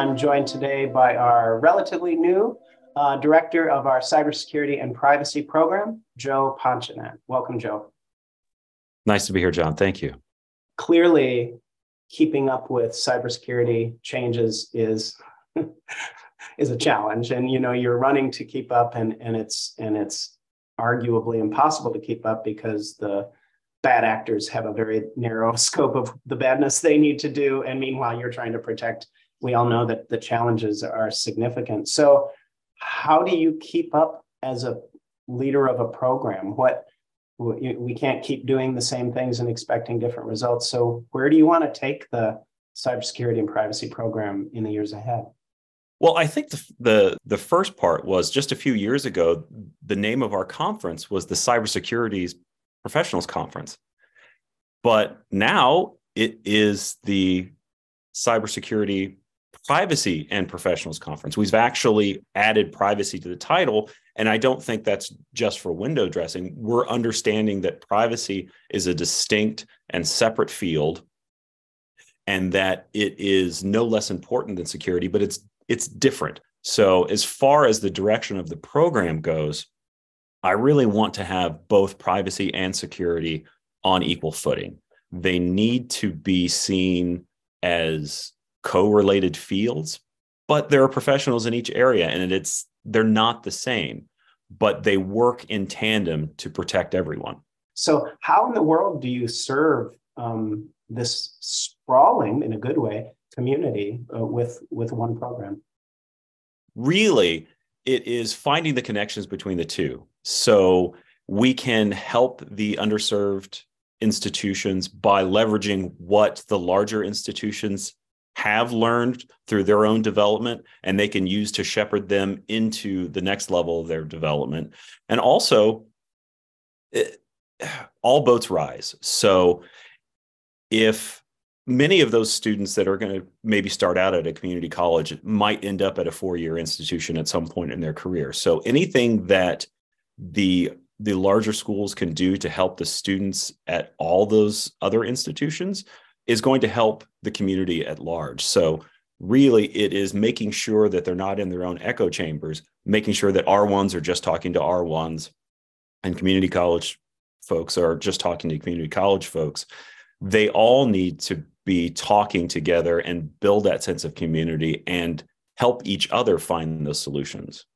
I'm joined today by our relatively new uh, director of our cybersecurity and privacy program, Joe Potchanant. Welcome, Joe. Nice to be here, John. Thank you. Clearly, keeping up with cybersecurity changes is is a challenge, and you know you're running to keep up, and and it's and it's arguably impossible to keep up because the bad actors have a very narrow scope of the badness they need to do. And meanwhile, you're trying to protect. We all know that the challenges are significant. So, how do you keep up as a leader of a program? What we can't keep doing the same things and expecting different results. So, where do you want to take the cybersecurity and privacy program in the years ahead? Well, I think the, the, the first part was just a few years ago. The name of our conference was the Cybersecurity Professionals Conference, but now it is the Cybersecurity Privacy and Professionals Conference. We've actually added privacy to the title, and I don't think that's just for window dressing. We're understanding that privacy is a distinct and separate field and that it is no less important than security, but it's it's different. So, as far as the direction of the program goes, I really want to have both privacy and security on equal footing. They need to be seen as co-related fields, but there are professionals in each area and it's they're not the same, but they work in tandem to protect everyone. So, how in the world do you serve um, this sprawling, in a good way, community uh, with with one program? Really, it is finding the connections between the two. So we can help the underserved institutions by leveraging what the larger institutions have learned through their own development and they can use to shepherd them into the next level of their development and also it, all boats rise so if many of those students that are going to maybe start out at a community college might end up at a four-year institution at some point in their career. So anything that the the larger schools can do to help the students at all those other institutions is going to help the community at large. So really it is making sure that they're not in their own echo chambers, making sure that R1s are just talking to R1s and community college folks are just talking to community college folks. They all need to be talking together and build that sense of community and help each other find those solutions.